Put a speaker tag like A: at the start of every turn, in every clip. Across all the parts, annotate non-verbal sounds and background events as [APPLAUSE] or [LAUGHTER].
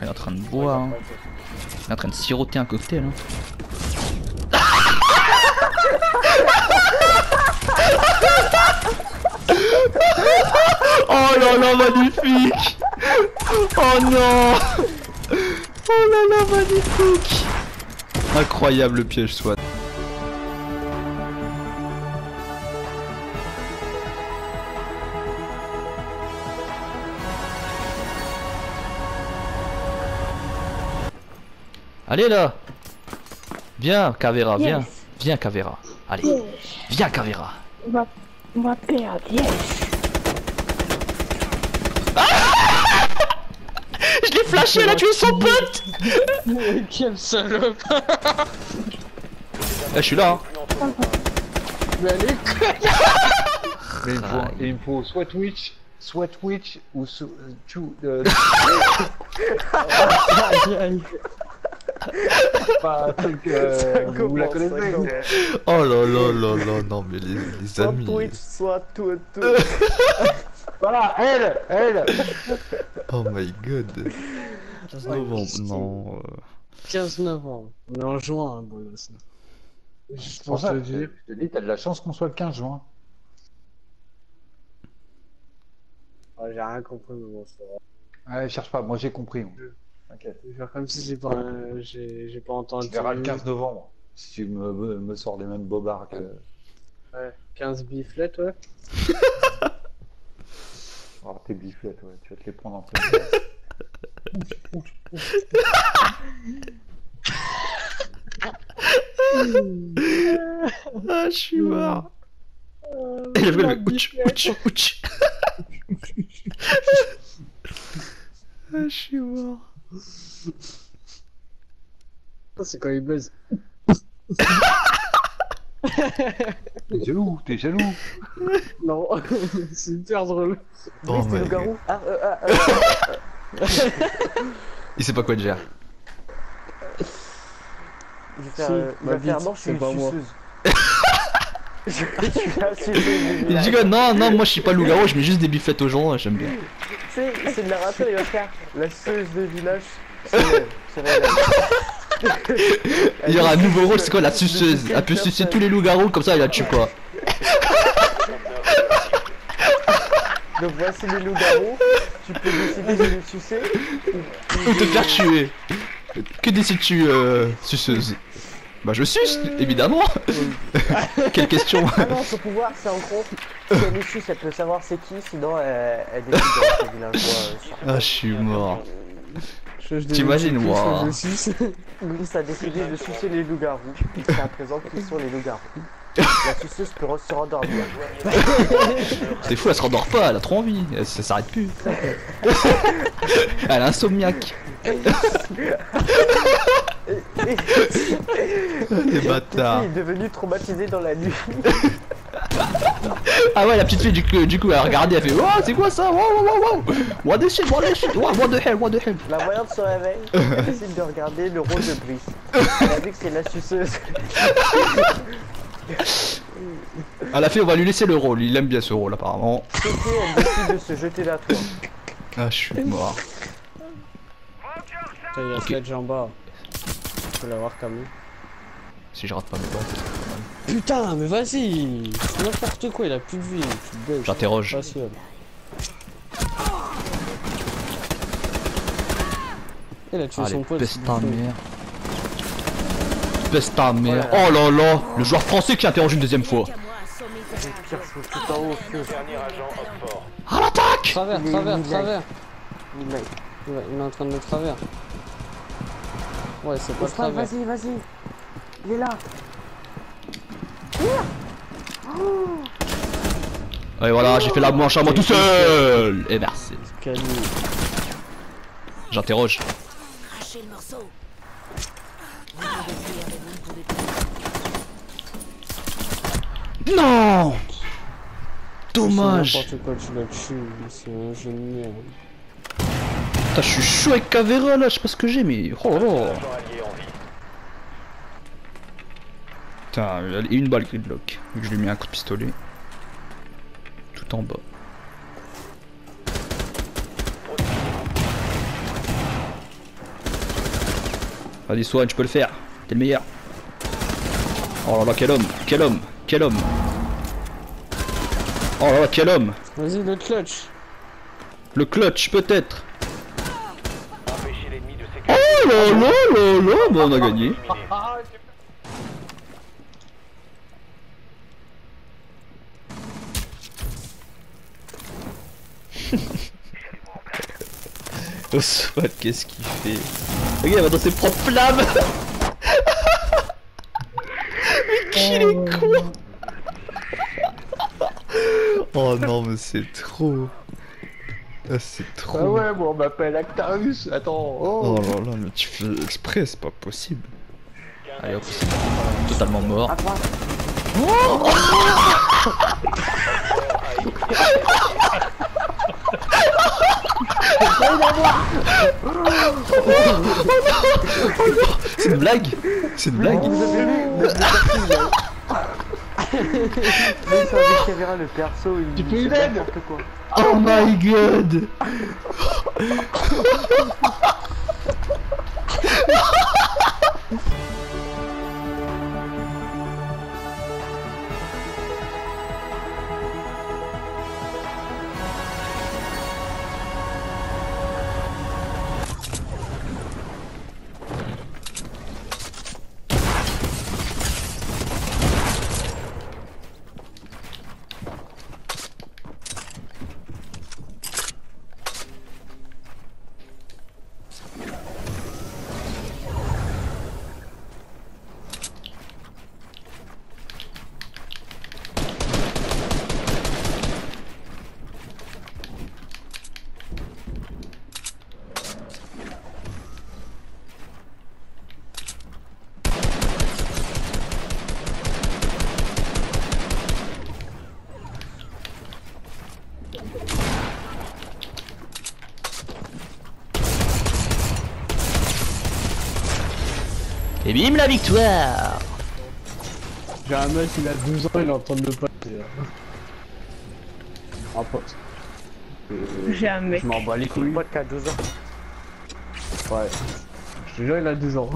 A: Il est en train de boire. hein. Il est en train de siroter un cocktail. Hein. [LAUGHS] oh là là, magnifique Oh non Oh là là, magnifique Incroyable le piège, soit. Allez là Viens, Cavera, viens.
B: Yes.
A: Viens, Cavera. Allez, viens, Cavera.
B: On va, on va perdre, yes. [LAUGHS]
A: Je l'ai flashé, elle a tué son pote
C: Quel salope
A: Eh, je suis là, hein.
C: Mais allez [LAUGHS]
D: Mais il me faut,
A: Aïe.
D: et il me faut soit Twitch, soit Twitch ou so, [LAUGHS] pas un truc, euh, [LAUGHS] vous la
E: ça
D: connaissez.
A: Oh là là là là, non mais les, les
E: Soit
A: amis.
E: Twitch, soit tout, tout. [LAUGHS]
D: Voilà, elle, elle
A: Oh my god. 15 novembre, non. euh,
C: 15 novembre. On est en juin, hein, pour
D: ça,
C: te
D: je te dis, t'as de la chance qu'on soit le 15 juin.
E: J'ai rien compris, mais bon, vrai.
D: Ouais, cherche pas, moi j'ai compris.
E: T'inquiète.
C: Je vais faire comme si j'ai pas, euh, j'ai j'ai pas entendu.
D: Tu verras le 15 novembre. Si tu me, me, me sors les mêmes bobards que.
C: Ouais, 15 biflettes, ouais. [LAUGHS]
D: Oh, tes biflettes, ouais, tu vas te les prendre en pleine face.
A: Ah, je suis mort. Et le le ouch, ouch, ouch. [LAUGHS] Ah, je suis mort.
C: C'est quand il buzz.
D: T'es jaloux, t'es jaloux.
C: Non, [LAUGHS] c'est hyper drôle.
A: Oh
E: Oui, le. Ah, euh, ah, euh,
A: Il sait pas quoi dire.
E: Je vais faire,
C: Si,
E: euh, il
C: ma
E: va faire, non, je suis
C: c'est
E: une
C: pas moi.
E: suceuse. Je la
A: Il dit que non, non, moi je suis pas loup-garou, je mets juste des biflettes aux gens, j'aime bien.
E: Tu sais, c'est le narrateur, il va faire la suceuse de village. C'est [LAUGHS] c'est elle.
A: Il y aura un nouveau rôle, c'est quoi la suceuse? Elle peut sucer tous les loups-garous, comme ça il la tue quoi. [LAUGHS]
E: Donc voici les loups-garous. Tu peux décider de les sucer.
A: Ou te faire tuer. Que décides-tu, euh, suceuse? Bah je suce, évidemment [LAUGHS] Quelle question
E: Ah non, son pouvoir, c'est en gros. Si elle suce, elle peut savoir c'est qui, sinon elle, elle décide de rester villageois. euh,
A: Ah, je suis mort. T'imagines,
C: je suce. [LAUGHS]
E: Louis a décidé de sucer les loups-garous. Jusqu'à présent, qui sont les loups-garous La suceuse peut se rendormir. [LAUGHS]
A: C'est fou, elle se rendort pas, elle a trop envie, elle- ça s'arrête plus. Elle a insomniaque. Les bâtards.
E: Il est devenu traumatisé dans la nuit.
A: Ah ouais, la petite fille, du coup, du coup elle a regardé, elle fait Oh, c'est quoi ça? Wow, wow, wow, wow What the shit, what the shit, what, what the hell, what the hell?
E: La voyante se réveille, elle décide de regarder le rôle de Brice. Elle a vu que c'est la suceuse.
A: Elle a fait, on va lui laisser le rôle, il aime bien ce rôle apparemment.
E: C'était, elle décide de se jeter la tour.
A: Ah, je suis mort.
C: Putain, il y a
A: Ok.
C: Sledge en bas. Peux l'avoir quand même.
A: Si je rate pas mes balles.
C: Putain, mais vas-y C'est n'importe quoi, il a plus de vie.
A: J'interroge.
C: Il a tué
A: Allez,
C: son pote.
A: peste
C: c'est
A: ta mère. Peste ta mère. Oh là là Le joueur français qui interroge une deuxième fois. À l'attaque
C: Travers,
E: Il est
C: travers, il est en train de le travers. Ouais, c'est pas le travers.
E: vas-y, vas-y. Il est là.
A: Et voilà, j'ai fait la manche à moi tout seul Et merci.
C: Cali.
A: J'interroge. Non
C: C'est
A: Dommage
C: N'importe quoi, tu l'as tué, c'est un jeu de merde.
A: Putain, je suis chaud avec Cavera là, je sais pas ce que j'ai, mais. Oh là Putain, et une balle gridlock. Vu que je lui mis un coup de pistolet. Tout en bas. Vas-y, Swan, tu peux le faire. T'es le meilleur. Oh là là, quel homme, quel homme, quel homme. Oh là là, quel homme.
C: Vas-y, le clutch.
A: Le clutch, peut-être.
F: Empêchez l'ennemi de
A: Oh
F: sécuriser.
A: Là là là bon, on a gagné.
F: Éliminé. [LAUGHS]
A: Oh, Swan, qu'est-ce qu'il fait Regarde, il va dans ses propres flammes. [LAUGHS] Mais qu'il est con. Oh non, mais c'est trop. Ah, c'est trop.
D: Ah ouais, moi on m'appelle Actarus. Attends.
A: Oh
D: Oh.
A: là là, mais tu fais exprès, c'est pas possible. Allez hop, c'est totalement mort.
E: À droite.
A: C'est une blague C'est une blague
E: Vous avez vu le, le perso, il a- Même sur la caméra, le perso, il
D: Tu fais une aide
E: quoi.
A: Oh my god [LAUGHS] la victoire
C: J'ai un mec, il a 12 ans, il est en train de me passer. Un pote.
B: J'ai un mec.
C: Je m'en bats les couilles.
E: Pote qui a 12 ans.
C: Ouais. Je te jure, il a 12 ans.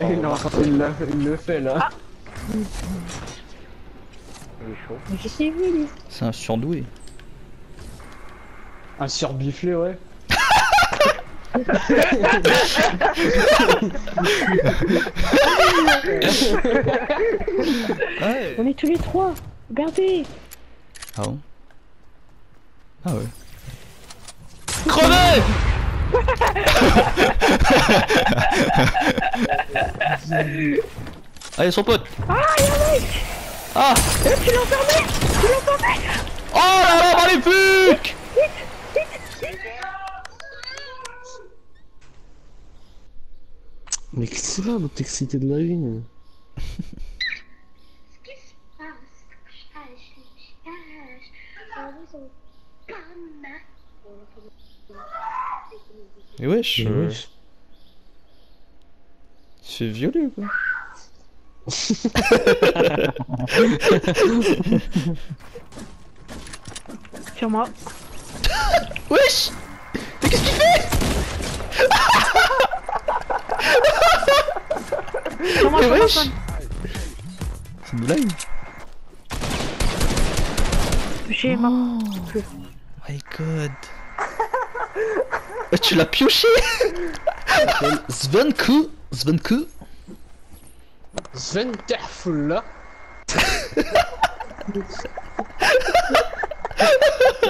C: Et il, est en train- il, l'a- il le fait là.
E: Il est chaud.
B: Mais lui.
A: C'est un surdoué.
C: Un surbiflé, ouais.
B: On est tous les trois. Regardez.
A: Ah bon? Ah ouais. Crevez Allez son pote.
B: Ah, y'a un mec.
A: Ah!
B: Eh, Tu l'as enfermé Tu l'as enfermé
A: Oh là là maléfique
C: Mais qu'est-ce que c'est là, l'autre excité de la vie
A: Mais wesh,
C: Mais
A: euh,
C: wesh.
A: fait violer quoi? [LAUGHS]
B: Sur moi.
A: Wesh Mais qu'est-ce qu'il fait
B: Sur moi,
A: Mais
B: sur moi,
A: wesh. C'est une blague
B: J'ai ma...
A: My god. Ah, Tu l'as pioché. Svenku Svenku
C: Sven Terfulla. [LAUGHS]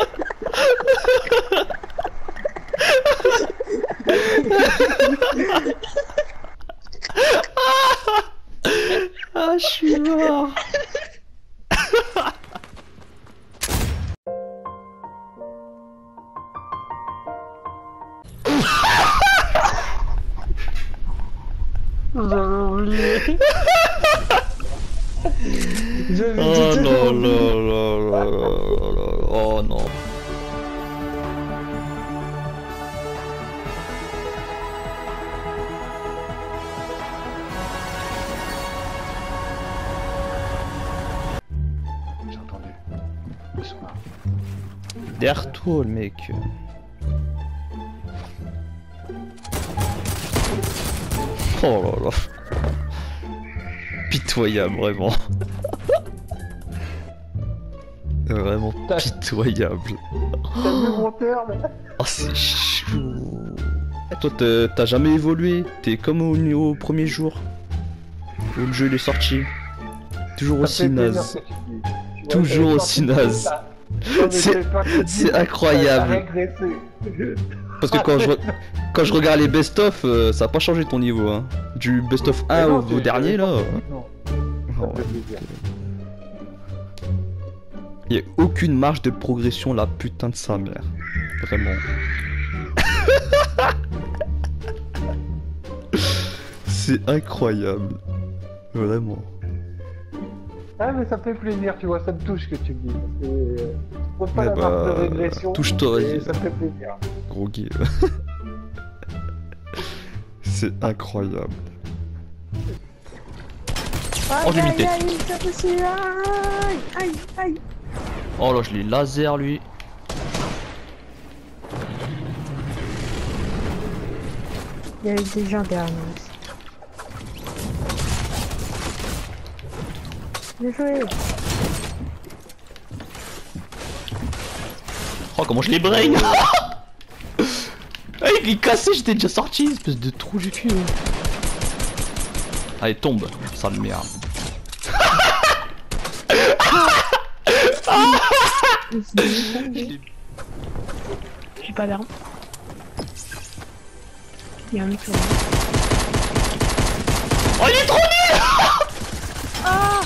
A: Oh
C: dit
A: là là là là là là Oh non
D: J'ai entendu. Ils sont là.
A: Derrière toi le mec Oh là là. Pitoyable, vraiment. Vraiment pitoyable.
C: T'as vu mon terme
A: Oh, c'est chaud. Toi, t'as- jamais évolué? T'es comme au, au premier jour. Où le jeu il est sorti. Toujours aussi naze. [LAUGHS] Toujours aussi naze. [LAUGHS] C'est- incroyable. Parce que quand je, re- quand je regarde les best-of, euh, ça a pas changé ton niveau. Hein. Du best-of 1 au, au dernier là. Oh, ouais. Y a aucune marge de progression, la putain de sa mère. Vraiment. [LAUGHS] C'est incroyable. Vraiment.
C: Ah mais ça fait plaisir, tu vois, ça me touche que tu me dis. Parce que, euh, pas
A: Eh
C: la marque de
A: bah,
C: régression.
A: touche-toi,
C: et
A: vas-y.
C: Ça me fait plaisir.
A: Gros gay. [LAUGHS] C'est incroyable. Oh, j'ai mis tête.
B: Aïe, aïe.
A: Oh là, je l'ai laser lui.
B: Il y a eu des gens derrière nous. Bien joué.
A: Oh, comment je les brain Ah, [LAUGHS] il est cassé, j'étais déjà sorti, espèce de trou du cul. Allez, tombe, sale merde.
B: J'ai pas d'arme. Il y a un mec moi.
A: Oh, il est trop nul [LAUGHS]
B: Ah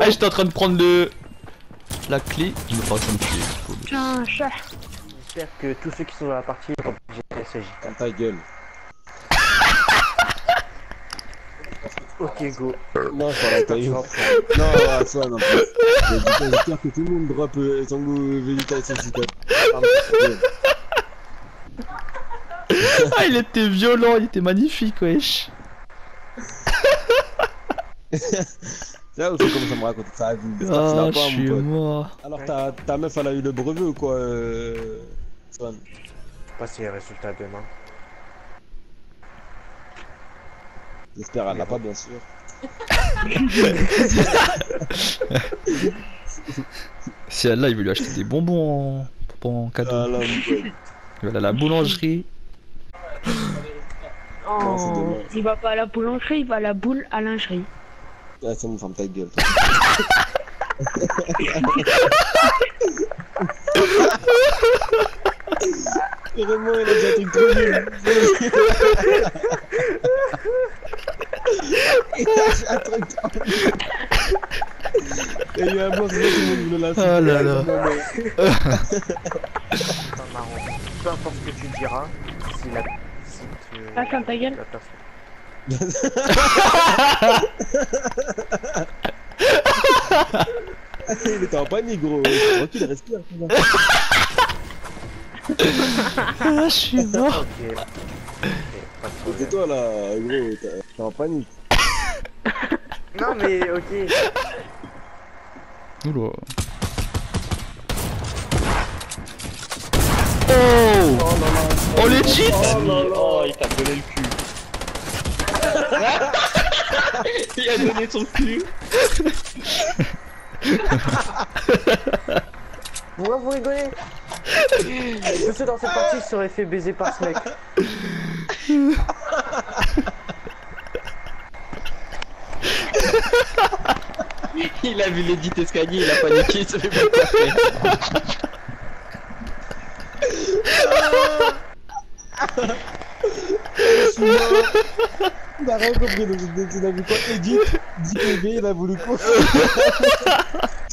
A: Ah, j'étais en train de prendre le... La clé, je me pas en train de tuer.
B: Tiens, chat.
E: J'espère que tous ceux qui sont dans la partie ont.
G: Dans ta gueule.
E: Ok, go.
G: Non, je parle à. Non, à toi, non. J'espère que tout le monde drop euh, Tango Vegeta et système.
A: Ah, il était violent, il était magnifique, wesh. [LAUGHS]
G: Là où tu commences à me raconter ça, tu
A: Ah, je suis mort.
G: Alors, ta, ta meuf, elle a eu le brevet ou quoi, euh... Swan?
E: Je sais pas si les résultats demain.
G: J'espère, elle l'a pas, bien sûr. [LAUGHS]
A: Si elle là, il veut lui acheter des bonbons en, en cadeau.
G: Ah là.
A: Il va aller à la boulangerie.
B: Oh, il va pas à la boulangerie, il va à la boule à lingerie.
G: Ah, c'est mon femme, ta gueule. [LAUGHS] Vraiment, il a dit un truc trop nul. Il a un truc trop nul. Il y a un ça, tout le monde voulait la
A: Ah là là.
E: Peu importe ce que tu diras, si la. Si tu.
B: Ah, ferme ta gueule.
E: La personne. [LAUGHS]
G: Il était en panique, gros. Tranquille, respire.
A: Ah, je suis mort.
E: Ok. Ok, pas de
G: C'est
E: problème.
G: toi là, gros. T'es en panique.
E: Non, mais ok. [LAUGHS]
A: Oula. Oh Oh legit
H: Oh, il t'a donné le cul. [LAUGHS] il a donné son cul. [LAUGHS]
E: Pourquoi vous rigolez Tous ceux dans cette partie se seraient fait baiser par ce mec. [LAUGHS]
H: Il a vu l'édit escalier, il a paniqué, il se fait pas.
G: Il a rien compris, donc il a vu quoi Edith, 10 PV, il a voulu quoi? [LAUGHS]